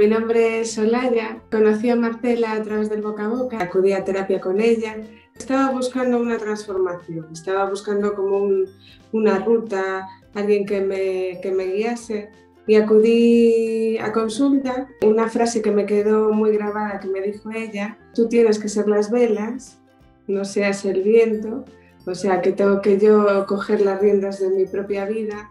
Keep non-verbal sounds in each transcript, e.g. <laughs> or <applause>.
Mi nombre es Solaya, conocí a Marcela a través del boca a boca, acudí a terapia con ella. Estaba buscando una transformación, estaba buscando como una ruta, alguien que me, que me guiase y acudí a consulta. Una frase que me quedó muy grabada que me dijo ella, tú tienes que ser las velas, no seas el viento, o sea que tengo que yo coger las riendas de mi propia vida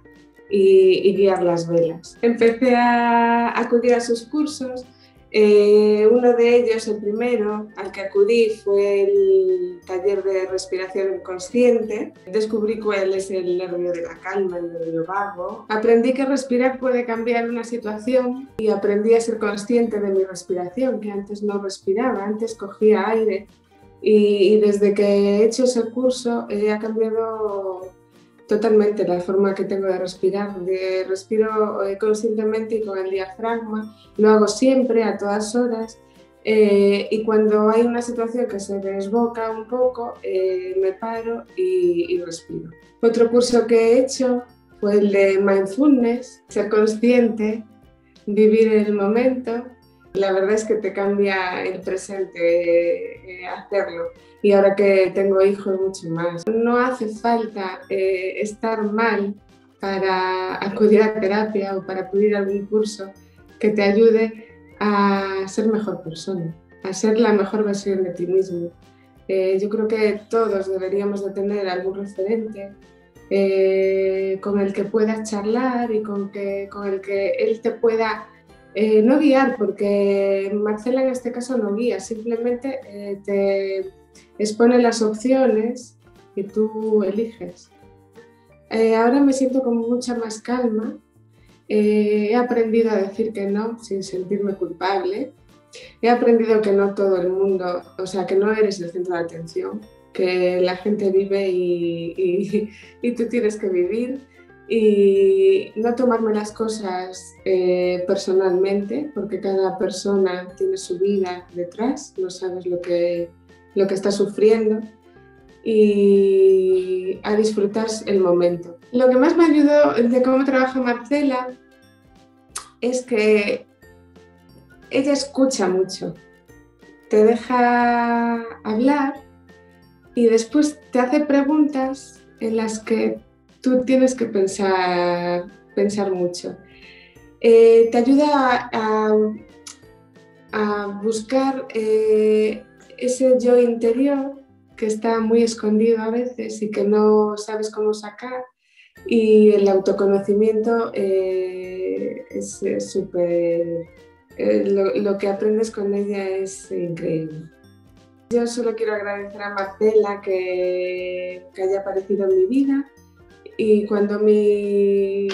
y, guiar las velas. Empecé a acudir a sus cursos. Eh, uno de ellos, el primero al que acudí, fue el taller de respiración inconsciente. Descubrí cuál es el nervio de la calma, el nervio vago. Aprendí que respirar puede cambiar una situación y aprendí a ser consciente de mi respiración, que antes no respiraba, antes cogía aire. Y, y desde que he hecho ese curso he cambiado totalmente la forma que tengo de respirar. De, respiro eh, conscientemente y con el diafragma, lo hago siempre, a todas horas. Eh, y cuando hay una situación que se desboca un poco, eh, me paro y, y, respiro. Otro curso que he hecho fue el de mindfulness, ser consciente, vivir el momento la verdad es que te cambia el presente eh, hacerlo. Y ahora que tengo hijos, mucho más. No hace falta eh, estar mal para acudir a terapia o para acudir a algún curso que te ayude a ser mejor persona, a ser la mejor versión de ti mismo. Eh, yo creo que todos deberíamos de tener algún referente con el que puedas charlar y con el que él te pueda eh, no guiar, porque Marcela en este caso no guía, simplemente eh, te expone las opciones y tú eliges. Eh, ahora me siento con mucha más calma. he aprendido a decir que no sin sentirme culpable. He aprendido que no todo el mundo, o sea, que no eres el centro de atención, que la gente vive y <laughs> tú tienes que vivir y no tomarme las cosas eh, personalmente, porque cada persona tiene su vida detrás, no sabes lo que, lo que está sufriendo, y a disfrutar el momento. Lo que más me ayudó de cómo trabaja Marcela es que ella escucha mucho, te deja hablar y después te hace preguntas en las que tú tienes que pensar, pensar mucho. Eh, te ayuda a, buscar eh, ese yo interior que está muy escondido a veces y que no sabes cómo sacar. Y el autoconocimiento eh, es súper... Lo, que aprendes con ella es increíble. Yo solo quiero agradecer a Marcela que, que haya aparecido en mi vida y cuando mi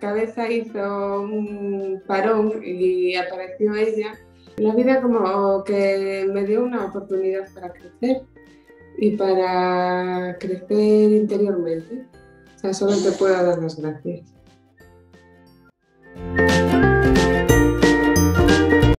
cabeza hizo un parón y apareció ella, la vida como que me dio una oportunidad para crecer y para crecer interiormente. O sea, solo te puedo dar las gracias.